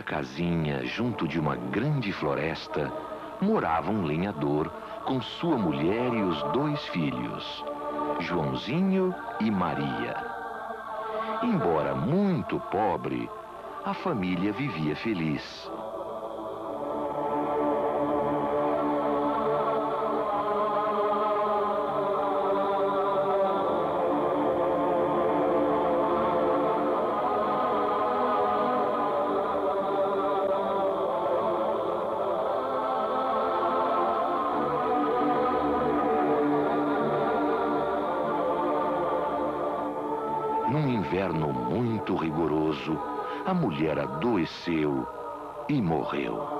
modesta casinha junto de uma grande floresta, morava um lenhador com sua mulher e os dois filhos, Joãozinho e Maria. Embora muito pobre, a família vivia feliz. A mulher adoeceu e morreu.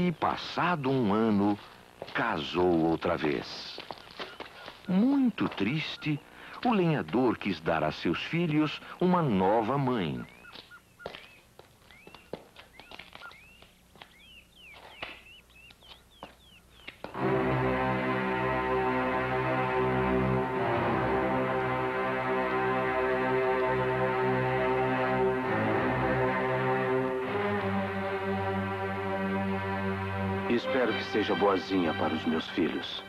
E, passado um ano, casou outra vez. Muito triste, o lenhador quis dar a seus filhos uma nova mãe. Boazinha para os meus filhos.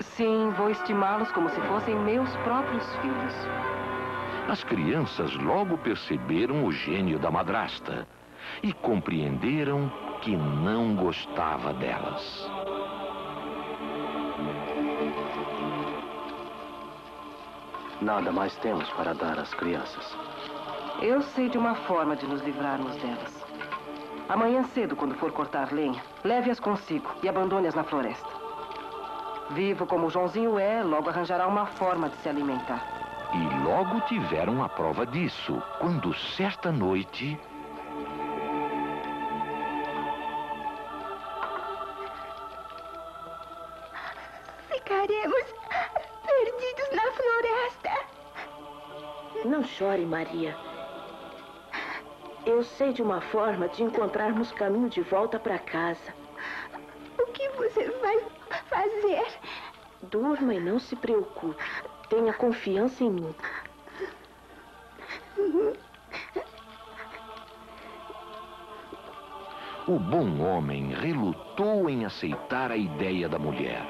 Sim, vou estimá-los como se fossem meus próprios filhos. As crianças logo perceberam o gênio da madrasta e compreenderam que não gostava delas. Nada mais temos para dar às crianças. Eu sei de uma forma de nos livrarmos delas. Amanhã cedo, quando for cortar lenha, leve-as consigo e abandone-as na floresta. Vivo como o Joãozinho é, logo arranjará uma forma de se alimentar. E logo tiveram a prova disso, quando certa noite Ficaremos perdidos na floresta. Não chore, Maria. Eu sei de uma forma de encontrarmos caminho de volta para casa. O que você vai fazer? Durma e não se preocupe. Tenha confiança em mim. o bom homem relutou em aceitar a ideia da mulher.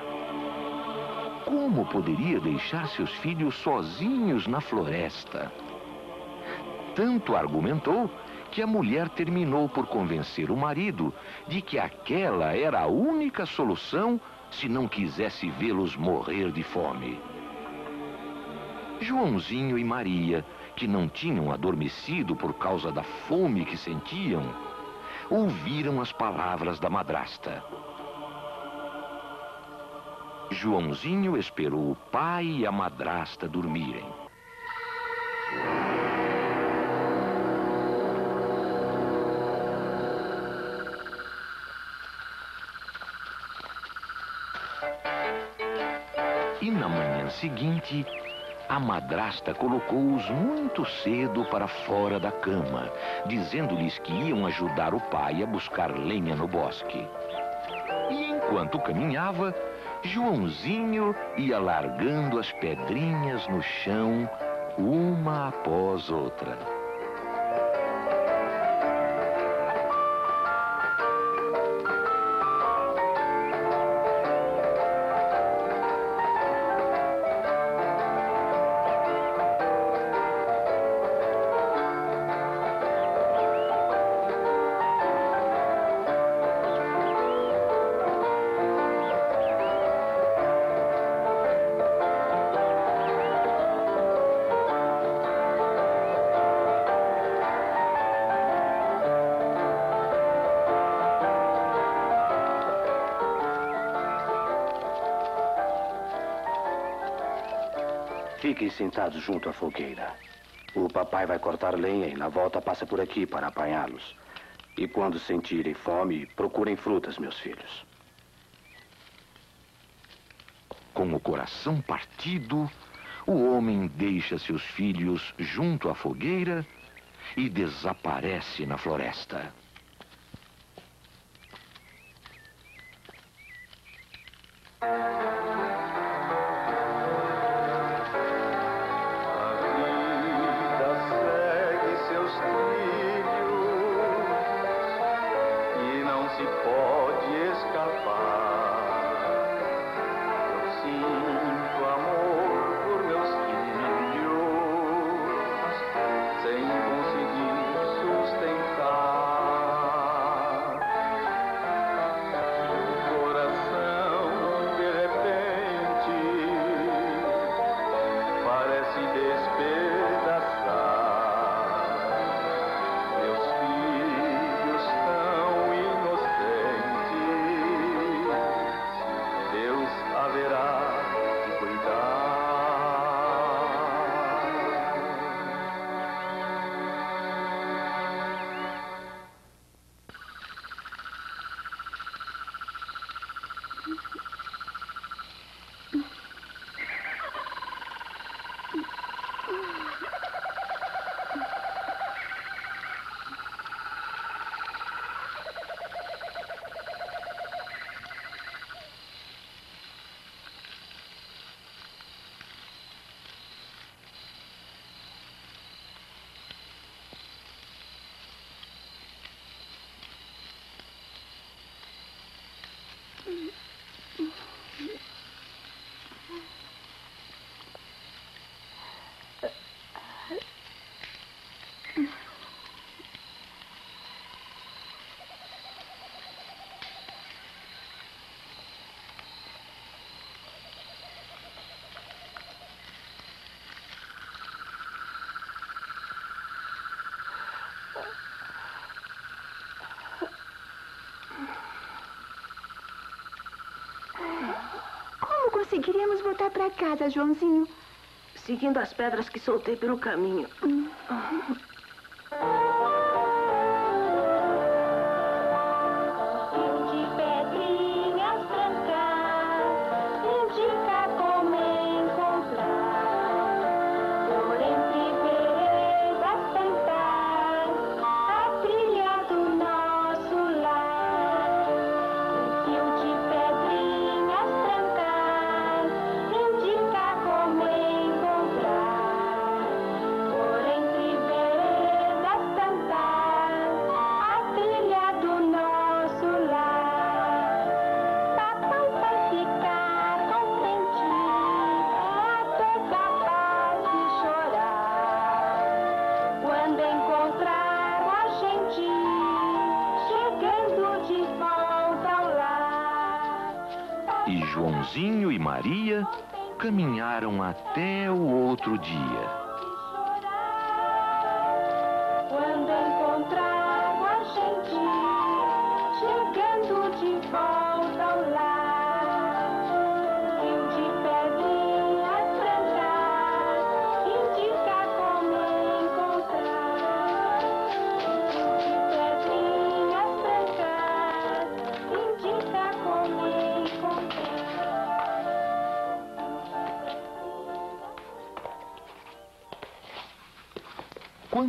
Como poderia deixar seus filhos sozinhos na floresta? Tanto argumentou que a mulher terminou por convencer o marido de que aquela era a única solução se não quisesse vê-los morrer de fome. Joãozinho e Maria, que não tinham adormecido por causa da fome que sentiam, ouviram as palavras da madrasta. Joãozinho esperou o pai e a madrasta dormirem. Seguinte, a madrasta colocou-os muito cedo para fora da cama, dizendo-lhes que iam ajudar o pai a buscar lenha no bosque. E enquanto caminhava, Joãozinho ia largando as pedrinhas no chão uma após outra. Fiquem sentados junto à fogueira. O papai vai cortar lenha e na volta passa por aqui para apanhá-los. E quando sentirem fome, procurem frutas, meus filhos. Com o coração partido, o homem deixa seus filhos junto à fogueira e desaparece na floresta. Voltar para casa, Joãozinho? Seguindo as pedras que soltei pelo caminho. de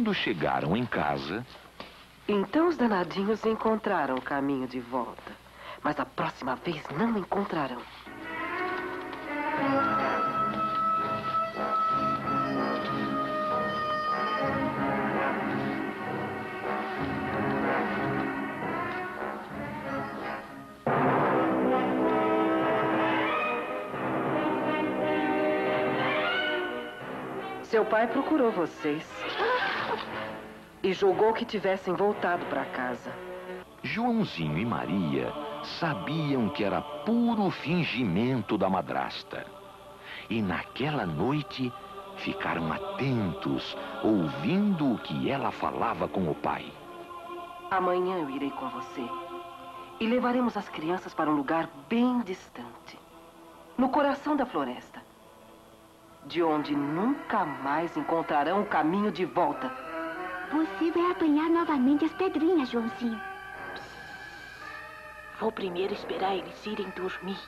Quando chegaram em casa... Então os danadinhos encontraram o caminho de volta. Mas a próxima vez não encontrarão. Seu pai procurou vocês. E julgou que tivessem voltado para casa. Joãozinho e Maria sabiam que era puro fingimento da madrasta. E naquela noite ficaram atentos, ouvindo o que ela falava com o pai. Amanhã eu irei com você. E levaremos as crianças para um lugar bem distante no coração da floresta de onde nunca mais encontrarão o caminho de volta. Você vai apanhar novamente as pedrinhas, Joãozinho. Vou primeiro esperar eles irem dormir.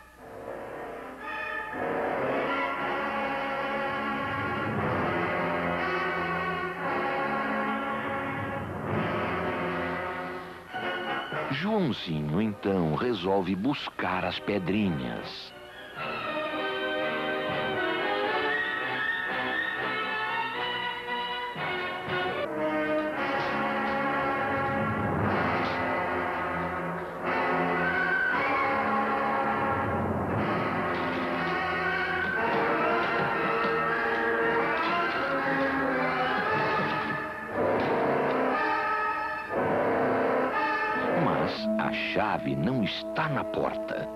Joãozinho então resolve buscar as pedrinhas. Porta.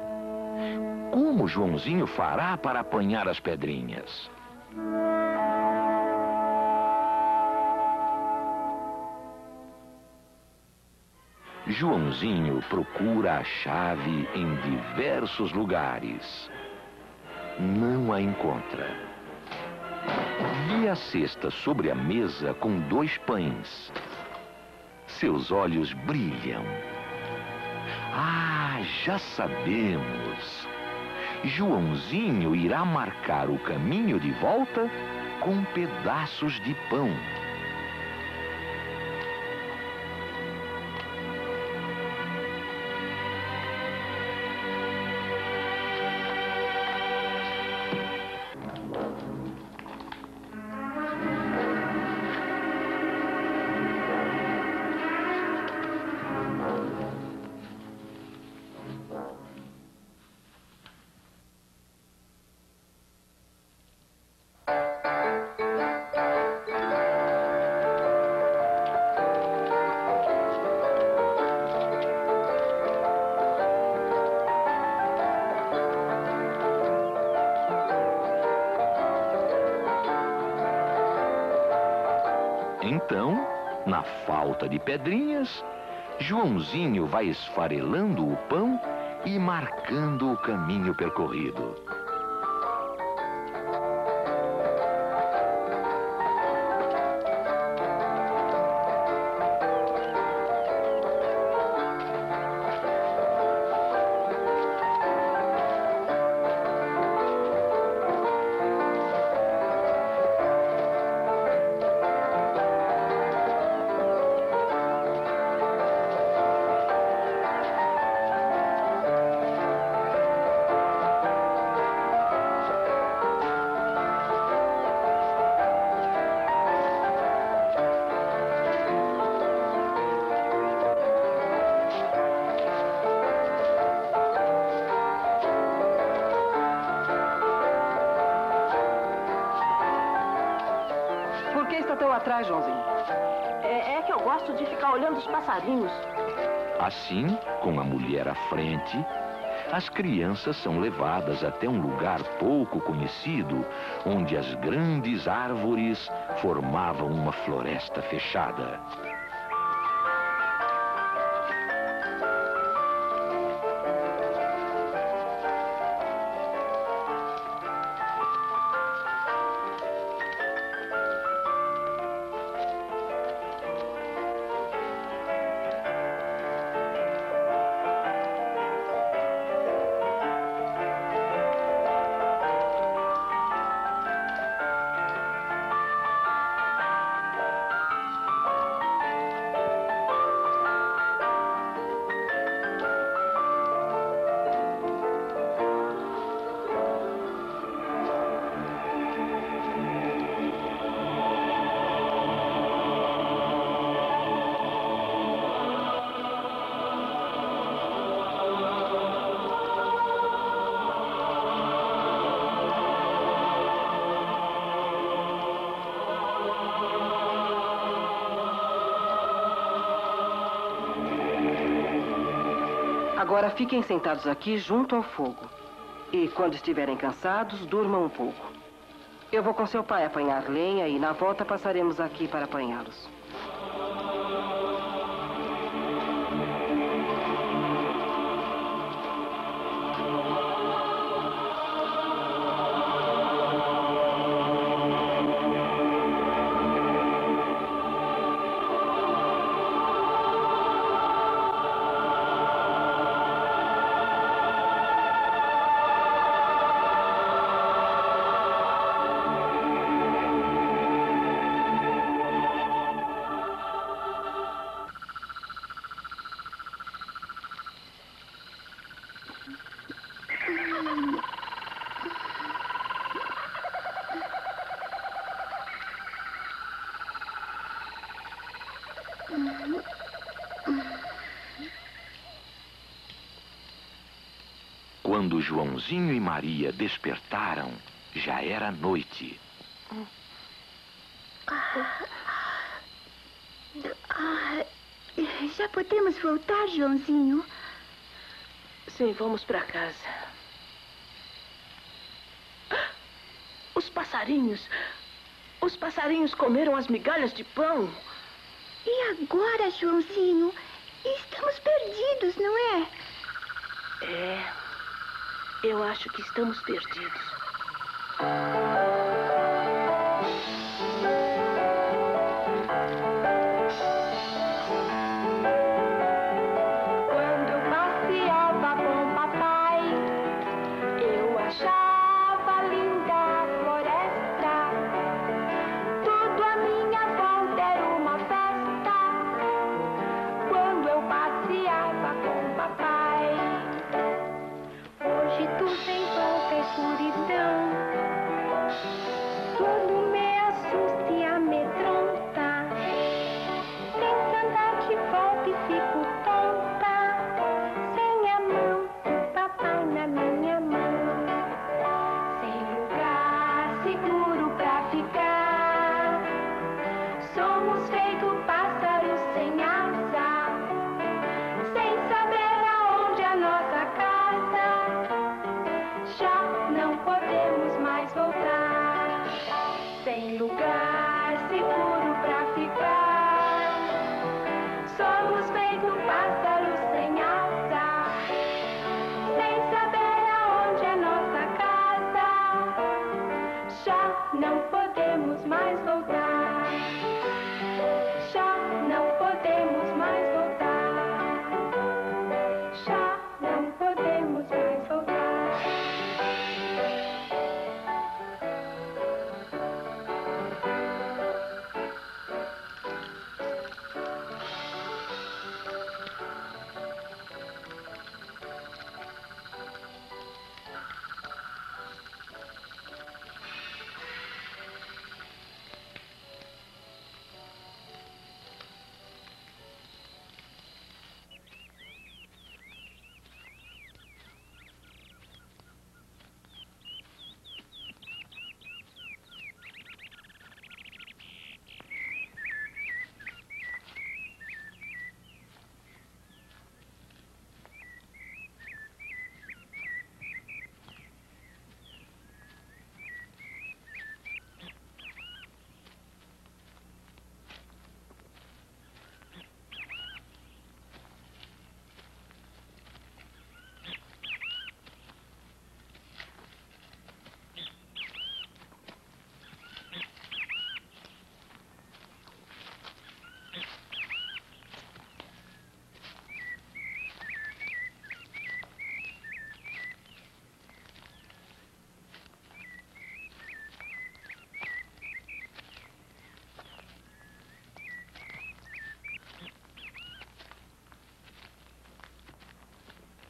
Como Joãozinho fará para apanhar as pedrinhas? Joãozinho procura a chave em diversos lugares. Não a encontra. Vê a cesta sobre a mesa com dois pães. Seus olhos brilham. Ah, já sabemos. Joãozinho irá marcar o caminho de volta com pedaços de pão. De pedrinhas, Joãozinho vai esfarelando o pão e marcando o caminho percorrido. Olhando os passarinhos. Assim, com a mulher à frente, as crianças são levadas até um lugar pouco conhecido, onde as grandes árvores formavam uma floresta fechada. Agora fiquem sentados aqui junto ao fogo. E quando estiverem cansados, durmam um pouco. Eu vou com seu pai apanhar lenha e na volta passaremos aqui para apanhá-los. Joãozinho e Maria despertaram, já era noite. Ah, já podemos voltar, Joãozinho? Sim, vamos para casa. Os passarinhos. Os passarinhos comeram as migalhas de pão. E agora, Joãozinho? Estamos perdidos, não é? É. Eu acho que estamos perdidos.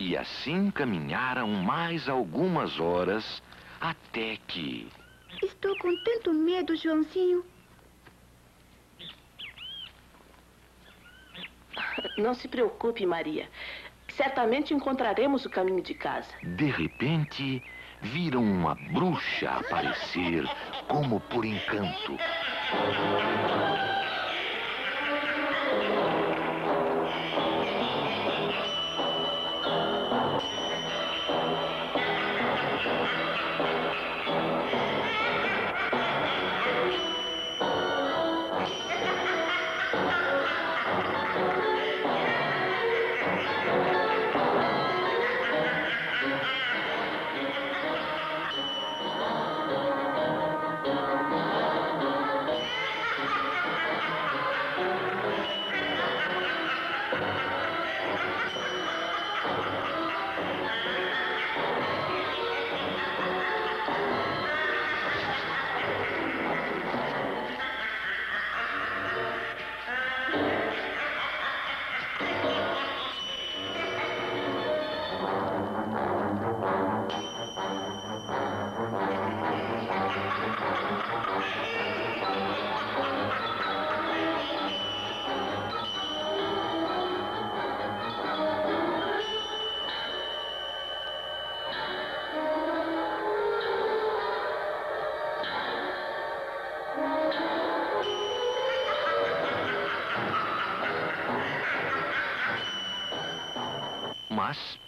E assim caminharam mais algumas horas até que. Estou com tanto medo, Joãozinho. Não se preocupe, Maria. Certamente encontraremos o caminho de casa. De repente, viram uma bruxa aparecer como por encanto.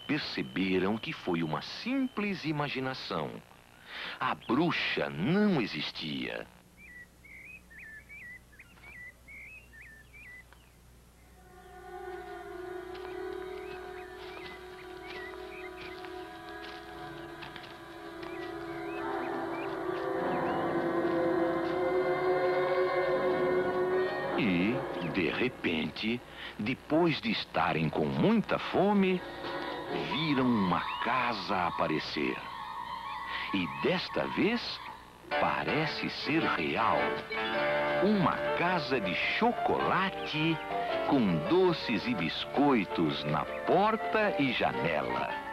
perceberam que foi uma simples imaginação. A bruxa não existia. E, de repente, depois de estarem com muita fome, viram uma casa aparecer. E desta vez parece ser real. Uma casa de chocolate com doces e biscoitos na porta e janela.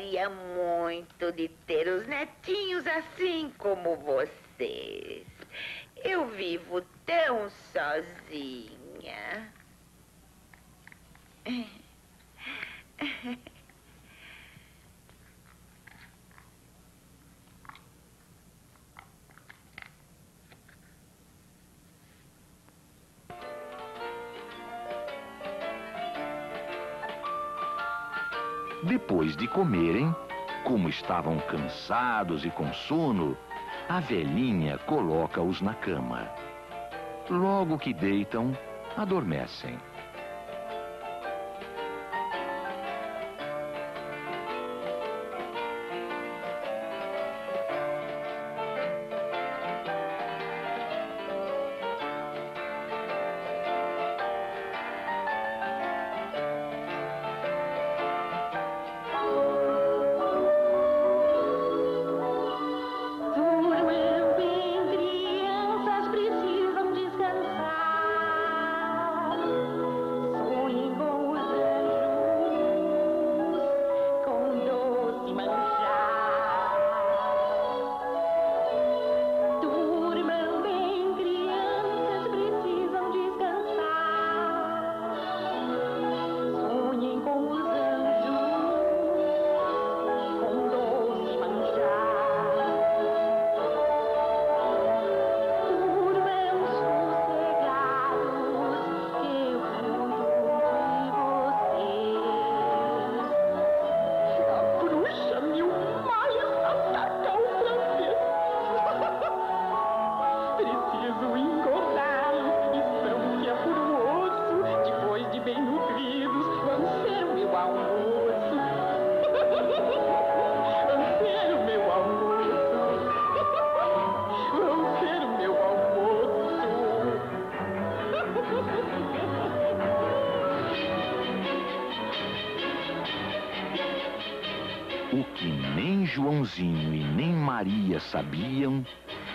gostaria muito de ter os netinhos assim como vocês. Eu vivo tão sozinha. depois de comerem, como estavam cansados e com sono, a velhinha coloca-os na cama. Logo que deitam, adormecem. Sabiam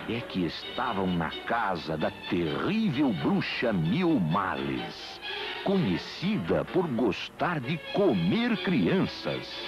é que estavam na casa da terrível bruxa Mil Males, conhecida por gostar de comer crianças.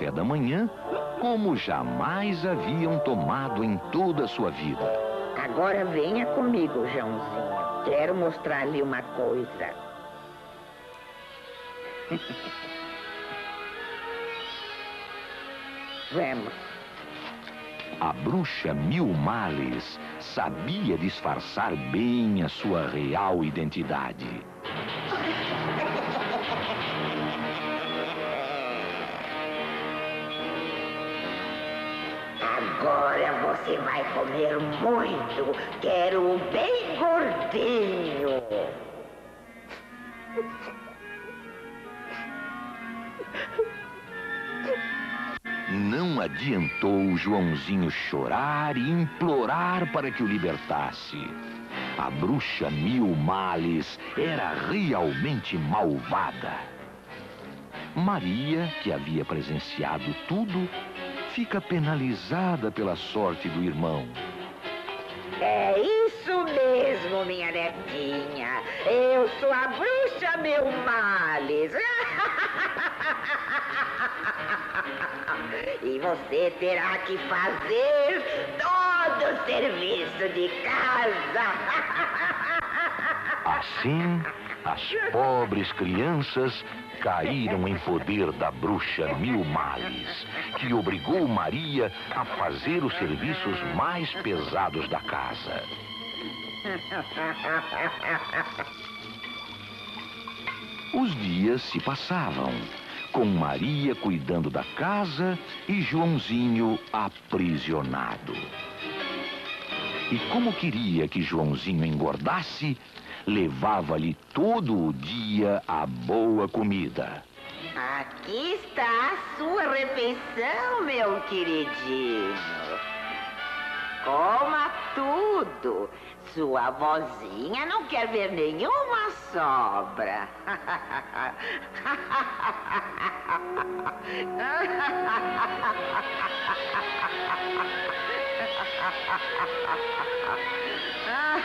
Café da manhã como jamais haviam tomado em toda a sua vida. Agora venha comigo, Joãozinho. Quero mostrar-lhe uma coisa. Vamos. A bruxa Mil Males sabia disfarçar bem a sua real identidade. Agora você vai comer muito. Quero bem gordinho. Não adiantou Joãozinho chorar e implorar para que o libertasse. A bruxa Mil Males era realmente malvada. Maria, que havia presenciado tudo, fica penalizada pela sorte do irmão. É isso mesmo, minha netinha. Eu sou a bruxa meu males. E você terá que fazer todo o serviço de casa. Assim, as pobres crianças caíram em poder da bruxa Mil Males, que obrigou Maria a fazer os serviços mais pesados da casa. Os dias se passavam, com Maria cuidando da casa e Joãozinho aprisionado. E como queria que Joãozinho engordasse, levava-lhe todo o dia a boa comida. Aqui está a sua refeição, meu queridinho. Coma tudo. Sua avózinha não quer ver nenhuma sobra.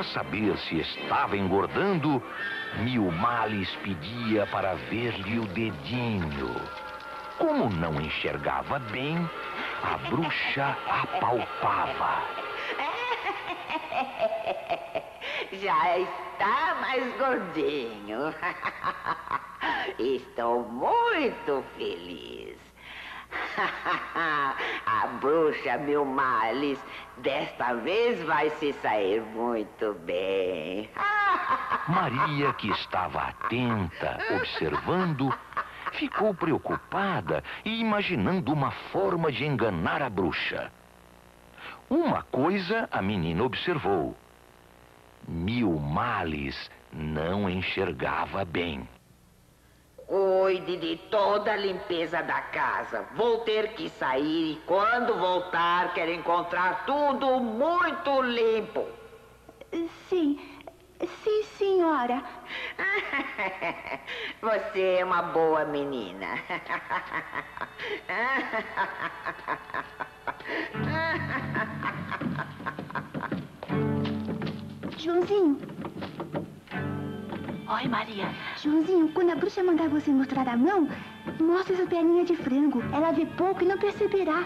para saber se estava engordando, Mil Males pedia para ver-lhe o dedinho. Como não enxergava bem, a bruxa apalpava. Já está mais gordinho. Estou muito feliz. Bruxa Mil Males desta vez vai se sair muito bem. Maria, que estava atenta, observando, ficou preocupada e imaginando uma forma de enganar a bruxa. Uma coisa a menina observou: Mil Males não enxergava bem. Cuide de toda a limpeza da casa. Vou ter que sair e quando voltar quero encontrar tudo muito limpo. Sim, sim, senhora. Você é uma boa menina. Joãozinho, Oi, Maria. Joãozinho, quando a bruxa mandar você mostrar a mão, mostre essa perninha de frango. Ela vê pouco e não perceberá.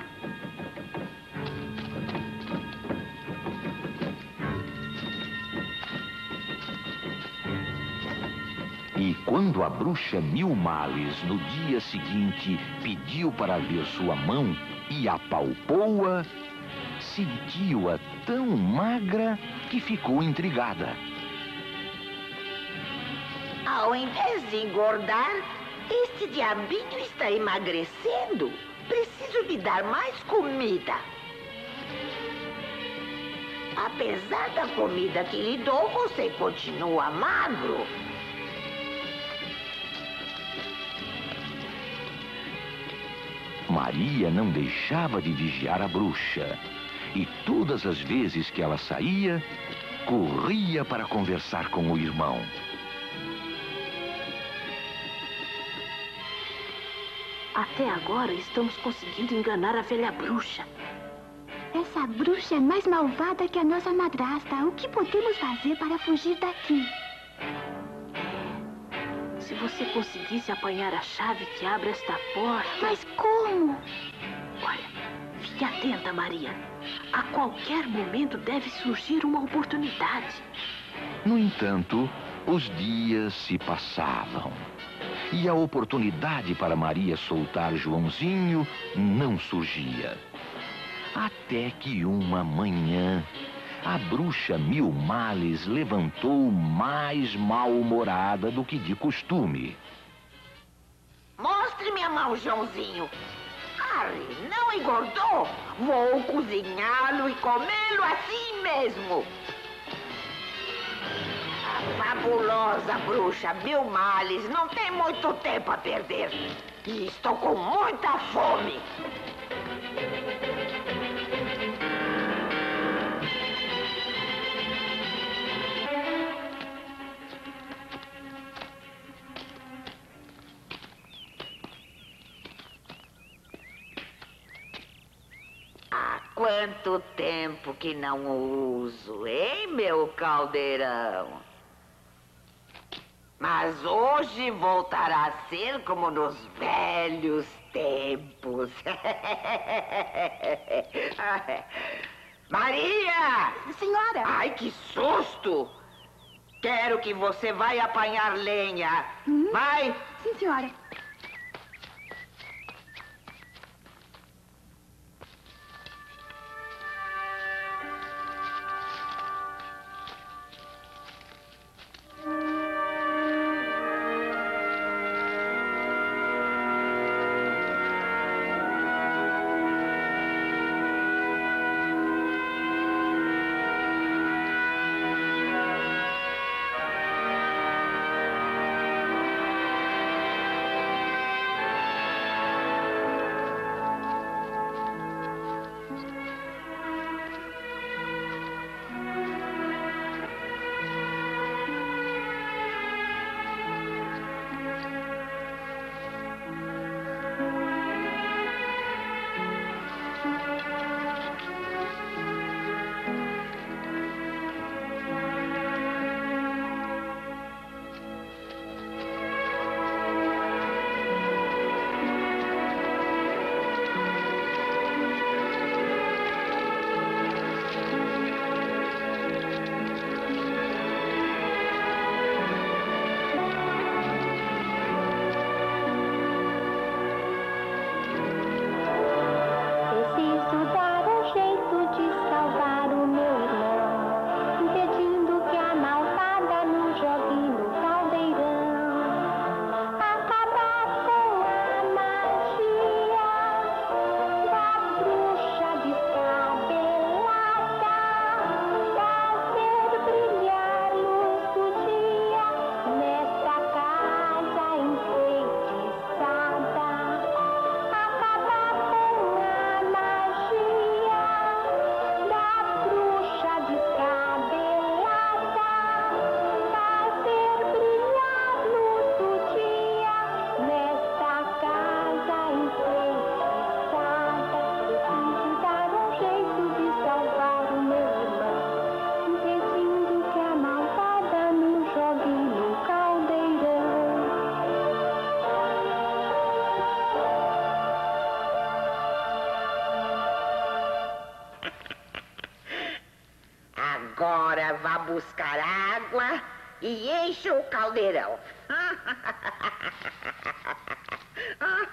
E quando a bruxa Mil Males, no dia seguinte, pediu para ver sua mão e apalpou-a, sentiu-a tão magra que ficou intrigada. Ao invés de engordar, este diabinho está emagrecendo. Preciso lhe dar mais comida. Apesar da comida que lhe dou, você continua magro. Maria não deixava de vigiar a bruxa. E todas as vezes que ela saía, corria para conversar com o irmão. Até agora estamos conseguindo enganar a velha bruxa. Essa bruxa é mais malvada que a nossa madrasta. O que podemos fazer para fugir daqui? Se você conseguisse apanhar a chave que abre esta porta. Mas como? Olha, fique atenta, Maria. A qualquer momento deve surgir uma oportunidade. No entanto, os dias se passavam. E a oportunidade para Maria soltar Joãozinho não surgia. Até que uma manhã, a bruxa Mil Males levantou mais mal-humorada do que de costume. Mostre minha mão, Joãozinho. Harry, não engordou? Vou cozinhá-lo e comê-lo assim mesmo. Fabulosa bruxa Bill Males não tem muito tempo a perder. E estou com muita fome. Quanto tempo que não uso, hein, meu caldeirão? Mas hoje voltará a ser como nos velhos tempos. Maria! Senhora! Ai, que susto! Quero que você vai apanhar lenha. Vai! Sim, senhora.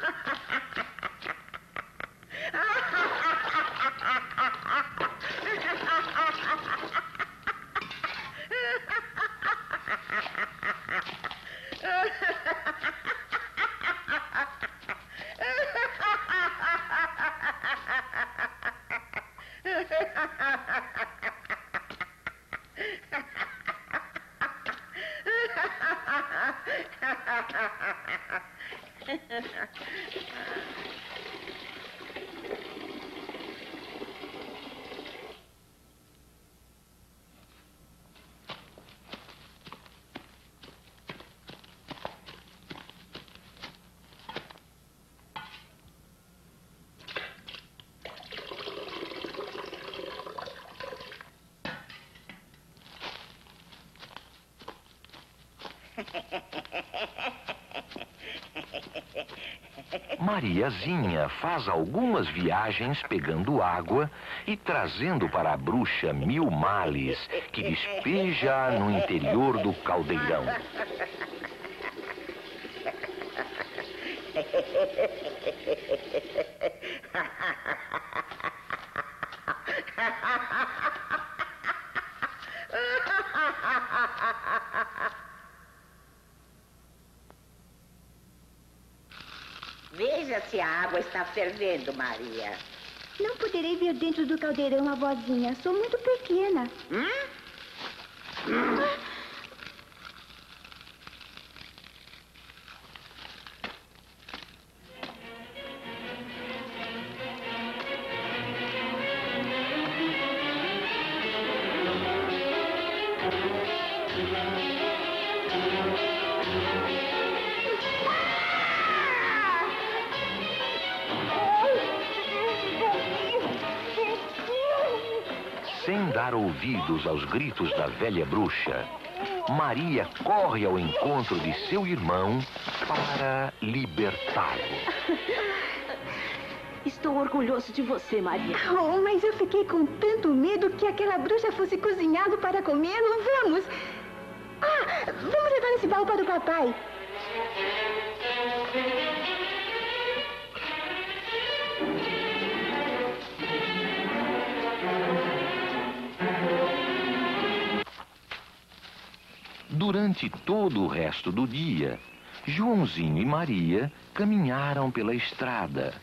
ha ha Mariazinha faz algumas viagens pegando água e trazendo para a bruxa mil males que despeja no interior do caldeirão. Veja se a água está fervendo, Maria. Não poderei ver dentro do caldeirão, avózinha. Sou muito pequena. Hum? Ouvidos aos gritos da velha bruxa, Maria corre ao encontro de seu irmão para libertá-lo. Estou orgulhoso de você, Maria. Oh, mas eu fiquei com tanto medo que aquela bruxa fosse cozinhado para comê-lo. Vamos! Ah, vamos levar esse baú para o papai. Durante todo o resto do dia, Joãozinho e Maria caminharam pela estrada.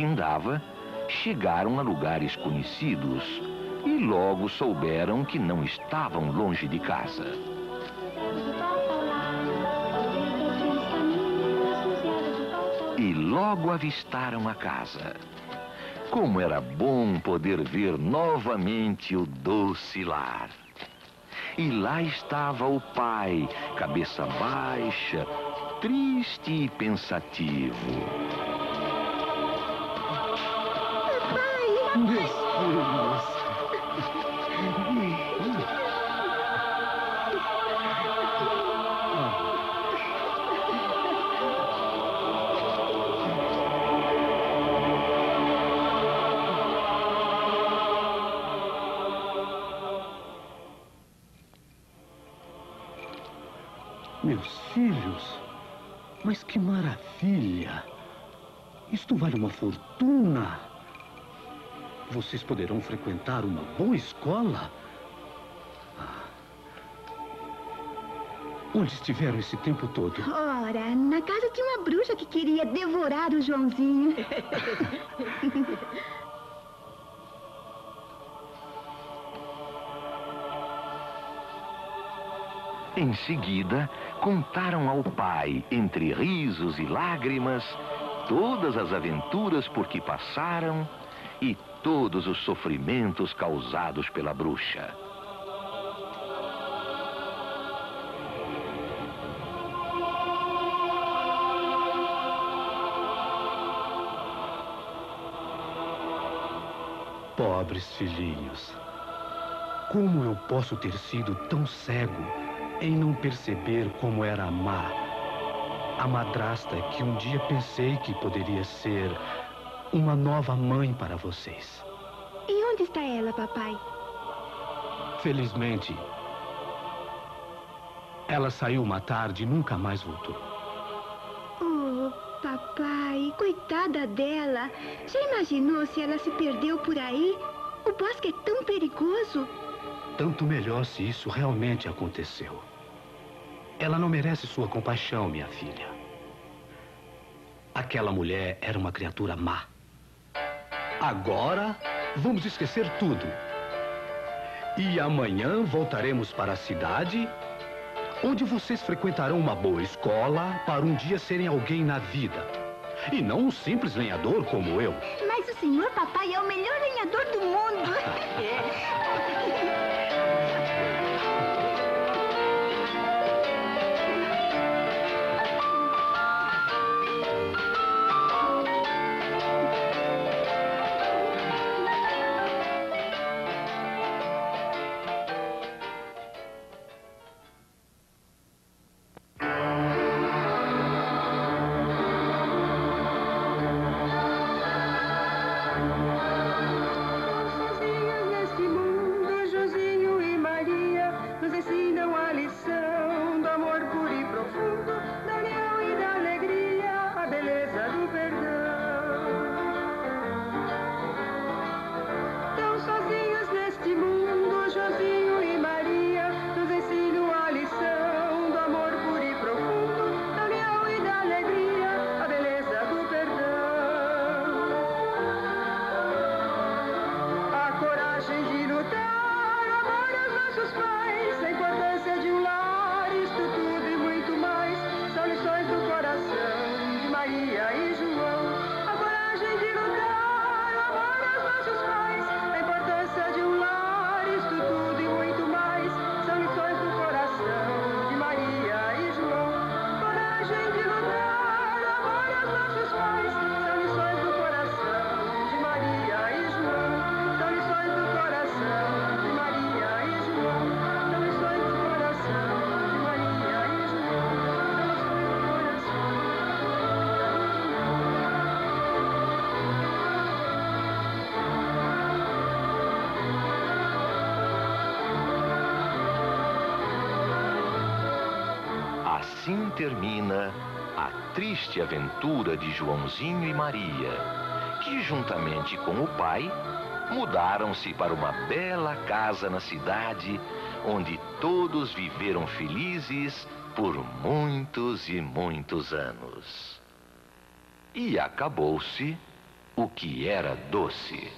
Findava, chegaram a lugares conhecidos e logo souberam que não estavam longe de casa. E logo avistaram a casa. Como era bom poder ver novamente o doce lar. E lá estava o pai, cabeça baixa, triste e pensativo. Fortuna. Vocês poderão frequentar uma boa escola? Ah. Onde estiveram esse tempo todo? Ora, na casa de uma bruxa que queria devorar o Joãozinho. Em seguida, contaram ao pai, entre risos e lágrimas, todas as aventuras por que passaram e todos os sofrimentos causados pela bruxa. Pobres filhinhos. Como eu posso ter sido tão cego em não perceber como era amar a madrasta que um dia pensei que poderia ser uma nova mãe para vocês. E onde está ela, papai? Felizmente, ela saiu uma tarde e nunca mais voltou. Oh, papai, coitada dela. Já imaginou se ela se perdeu por aí? O bosque é tão perigoso. Tanto melhor se isso realmente aconteceu. Ela não merece sua compaixão, minha filha. Aquela mulher era uma criatura má. Agora, vamos esquecer tudo. E amanhã voltaremos para a cidade, onde vocês frequentarão uma boa escola para um dia serem alguém na vida. E não um simples lenhador como eu. Mas o senhor papai é o melhor lenhador do mundo. termina a triste aventura de Joãozinho e Maria, que juntamente com o pai mudaram-se para uma bela casa na cidade, onde todos viveram felizes por muitos e muitos anos. E acabou-se o que era doce.